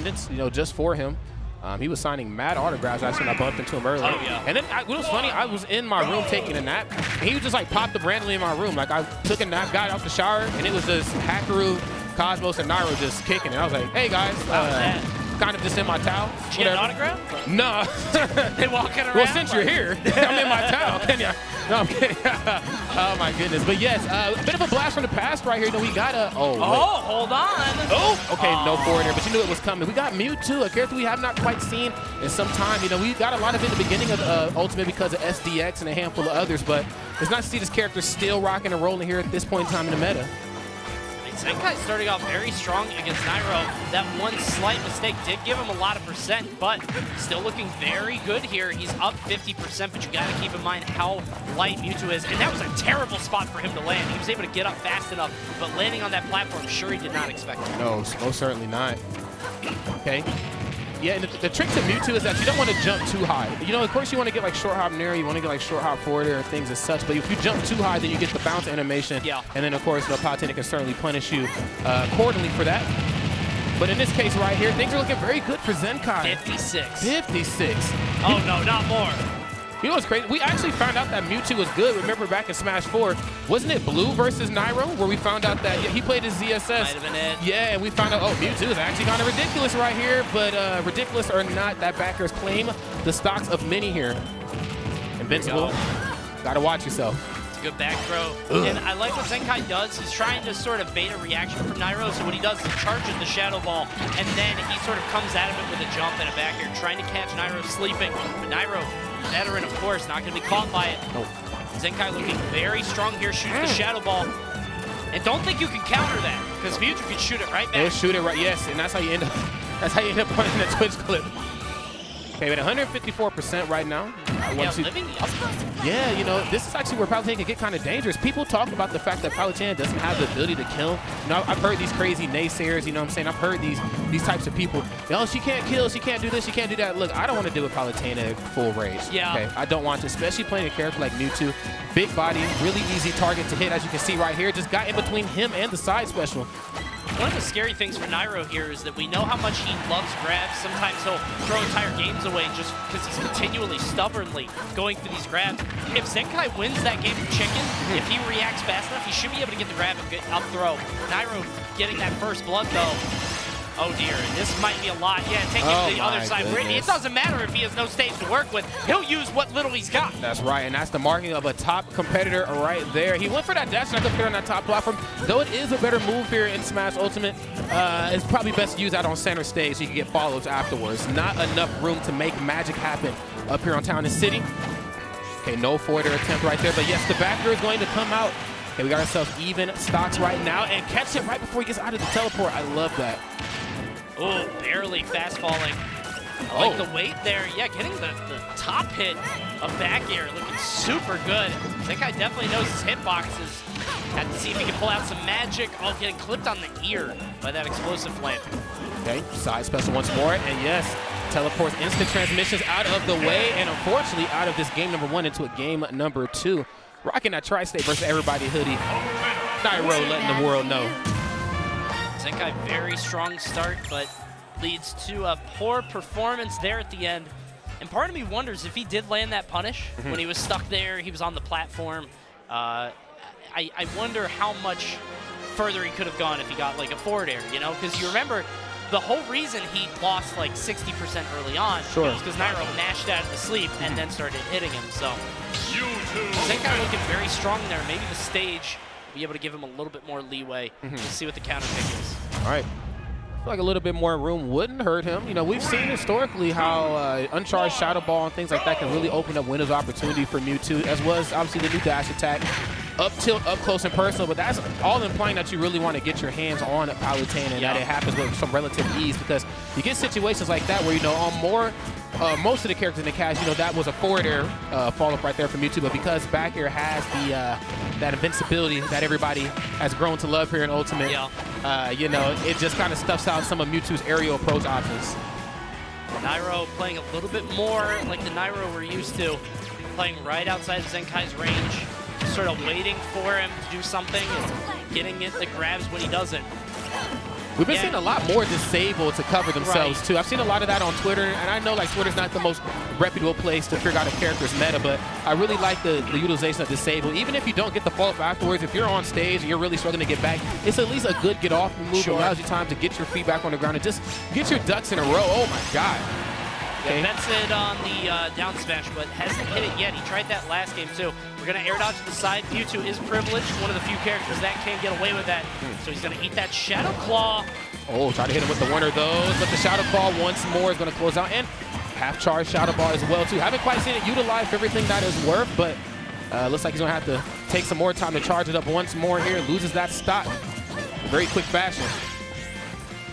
attendance, you know, just for him. Um, he was signing mad autographs actually when I bumped into him earlier. Oh, yeah. And then I, what was funny, I was in my room taking a nap, and he was just like popped up randomly in my room. Like I took a nap, got off the shower, and it was just Hakaru, Cosmos, and Nairo just kicking And I was like, hey guys, uh, kind of just in my towel. You get an autograph? No. They walking around. Well, since you're here, I'm in my towel. No, I'm kidding. oh my goodness. But yes, uh, a bit of a blast from the past right here. You know, we got a. Oh. Oh, hold on. Oh, okay, no forward there, but you knew it was coming. We got Mewtwo, a character we have not quite seen in some time. You know, we got a lot of it in the beginning of uh, Ultimate because of SDX and a handful of others, but it's nice to see this character still rocking and rolling here at this point in time in the meta. Zenkai starting off very strong against Nairo. That one slight mistake did give him a lot of percent, but still looking very good here. He's up 50%, but you got to keep in mind how light Mewtwo is. And that was a terrible spot for him to land. He was able to get up fast enough, but landing on that platform, sure he did not expect it. No, most certainly not. Okay. Yeah, and the, the trick to Mewtwo is that you don't want to jump too high. You know, of course you want to get like short hop near, you want to get like short hop forward and things as such, but if you jump too high, then you get the bounce animation. Yeah. And then of course, know, Palutena can certainly punish you uh, accordingly for that. But in this case right here, things are looking very good for Zenkai. 56. 56. Oh, no, not more. You know what's crazy? We actually found out that Mewtwo was good. Remember back in Smash 4, wasn't it Blue versus Nairo where we found out that he played his ZSS? Might have been it. Yeah, and we found out, oh, Mewtwo is actually kind of ridiculous right here, but uh, ridiculous or not, that backers claim the stocks of many here. Invincible. Gotta watch yourself. It's a good back throw. And I like what Zenkai does. He's trying to sort of bait a reaction from Nairo. So what he does is he charges the Shadow Ball, and then he sort of comes out of it with a jump and a back air, trying to catch Nairo sleeping. But Nairo, veteran, of course, not going to be caught by it. Nope. Zenkai looking very strong here, shoots the mm. Shadow Ball. And don't think you can counter that, because Mewtwo can shoot it right back. They'll shoot it right, yes, and that's how you end up, that's how you end up playing the Twitch clip. Okay, at 154% right now. Yeah, living. Yeah, you know, this is actually where Palutena can get kind of dangerous. People talk about the fact that Palutena doesn't have the ability to kill. You know, I've heard these crazy naysayers, you know what I'm saying? I've heard these these types of people, oh, she can't kill, she can't do this, she can't do that. Look, I don't want to deal with Palutena full rage. Yeah. Okay, I don't want to, especially playing a character like Mewtwo. Big body, really easy target to hit, as you can see right here. Just got in between him and the side special. One of the scary things for Nairo here is that we know how much he loves grabs. Sometimes he'll throw entire games away just because he's continually stubbornly going for these grabs. If Zenkai wins that game of chicken, if he reacts fast enough, he should be able to get the grab and get up throw. Nairo getting that first blood though. Oh dear, this might be a lot. Yeah, taking Oh to the other side. side. It doesn't matter if he has no stage to work with. He'll use what little he's got. That's right, and that's the marking of a top competitor right there. He went for that dash attack up here on that top platform. Though it is a better move here in Smash Ultimate, uh, it's probably best to use that on center stage so you can get follows afterwards. Not enough room to make magic happen up here on Town and City. Okay, no forward attempt right there, but yes, the backer is going to come out. Okay, we got ourselves even stocks right now and catch it right before he gets out of the teleport. I love that. Oh, barely fast falling. I like Oh. the weight there. Yeah, getting the, the top hit of back air looking super good. Zenkai definitely knows his hitboxes. Had to see if he can pull out some magic. Oh, getting clipped on the ear by that explosive flame. Okay, side special once more, and yes, teleports instant transmissions out of the way, and unfortunately out of this game number one into a game number two. Rocking that Tri-State versus everybody hoodie. Nairo letting the world know. Zenkai very strong start, but leads to a poor performance there at the end. And part of me wonders if he did land that punish mm-hmm. when he was stuck there, he was on the platform. Uh, I, I wonder how much further he could have gone if he got like a forward air, you know? Because you remember the whole reason he lost like 60% early on Sure. was because Nairo mashed out of the sleep and mm-hmm. then started hitting him. So Zenkai looking very strong there. Maybe the stage will be able to give him a little bit more leeway. Mm-hmm. We'll see what the counter pick is. All right. I feel like a little bit more room wouldn't hurt him. You know, we've seen historically how uh, uncharged Shadow Ball and things like that can really open up windows of opportunity for Mewtwo, as well as obviously the new dash attack. Up tilt, up close and personal, but that's all implying that you really want to get your hands on Palutena and Yeah. that it happens with some relative ease because you get situations like that where, you know, on more, uh, most of the characters in the cast, you know, that was a forward air uh, fall up right there for Mewtwo, but because back air has the uh, that invincibility that everybody has grown to love here in Ultimate, Yeah. Uh, you know, it just kind of stuffs out some of Mewtwo's aerial approach options. Nairo playing a little bit more like the Nairo we're used to, playing right outside Zenkai's range, sort of waiting for him to do something and getting it the grabs when he doesn't. We've been Yeah. seeing a lot more disabled to cover themselves Right. too. I've seen a lot of that on Twitter, and I know like Twitter's not the most reputable place to figure out a character's meta, but I really like the, the utilization of disable. Even if you don't get the follow up afterwards, if you're on stage and you're really struggling to get back, it's at least a good get off move. Sure. Allows you time to get your feet back on the ground and just get your ducks in a row. Oh my god. Yeah, that's it on the uh, down smash, but hasn't hit it yet. He tried that last game too. We're gonna air dodge to the side. Mewtwo is privileged, one of the few characters that can get away with that. So he's gonna eat that Shadow Claw. Oh, try to hit him with the one of those, but the Shadow Ball once more is going to close out, and half charge Shadow Ball as well too. Haven't quite seen it utilized for everything that is worth, but uh, looks like he's going to have to take some more time to charge it up once more here. Loses that stock. Very quick fashion.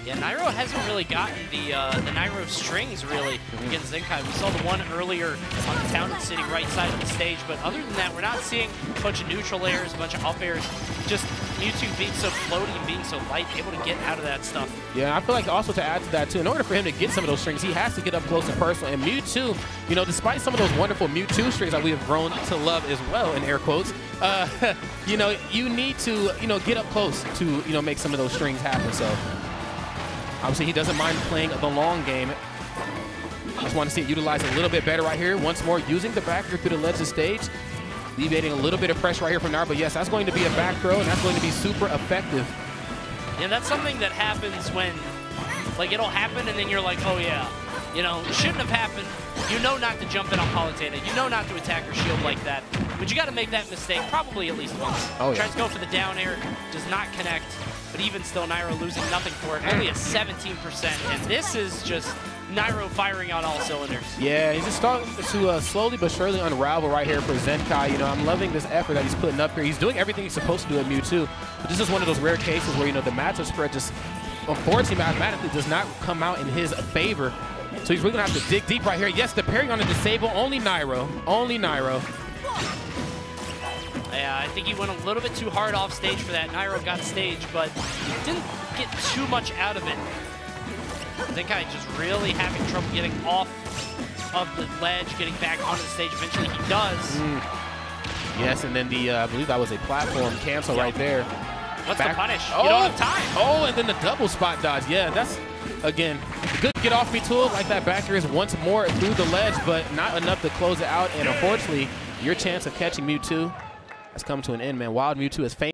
Yeah, Nairo hasn't really gotten the uh, the Nairo strings really against Zenkai. We saw the one earlier on the Town City right side of the stage, but other than that, we're not seeing a bunch of neutral airs, a bunch of up airs. Just Mewtwo being so floaty and being so light, able to get out of that stuff. Yeah, I feel like also to add to that too, in order for him to get some of those strings, he has to get up close and personal. And Mewtwo, you know, despite some of those wonderful Mewtwo strings that we have grown to love as well, in air quotes, uh, you know, you need to, you know, get up close to, you know, make some of those strings happen. So obviously he doesn't mind playing the long game. Just want to see it utilized a little bit better right here. Once more, using the back through the ledge of stage, alleviating a little bit of pressure right here from Nar, But yes, that's going to be a back throw, and that's going to be super effective. And that's something that happens when, like, it'll happen and then you're like, oh yeah, you know, it shouldn't have happened. You know not to jump in on Palutena. You know not to attack her shield like that. But you got to make that mistake probably at least once. Oh, yeah. Tries to go for the down air, does not connect. But even still, Nairo losing nothing for it. Only a 17%. And this is just Nairo firing on all cylinders. Yeah, he's just starting to uh, slowly but surely unravel right here for Zenkai. You know, I'm loving this effort that he's putting up here. He's doing everything he's supposed to do at Mewtwo. But this is one of those rare cases where, you know, the matchup spread just, unfortunately, mathematically does not come out in his favor. So he's really going to have to dig deep right here. Yes, the parrying on the disable, only Nairo. Only Nairo. Yeah, I think he went a little bit too hard off stage for that. Nairo got stage, but didn't get too much out of it. Zenkai just really having trouble getting off of the ledge, getting back onto the stage. Eventually he does. Mm. Yes, and then the, uh, I believe that was a platform cancel right there. What's Back- the punish? Oh, You don't have time. Oh, and then the double spot dodge. Yeah, that's, again, good get off me tool like that back is once more through the ledge, but not enough to close it out. And unfortunately, your chance of catching Mewtwo has come to an end, man. Wild Mewtwo is famous.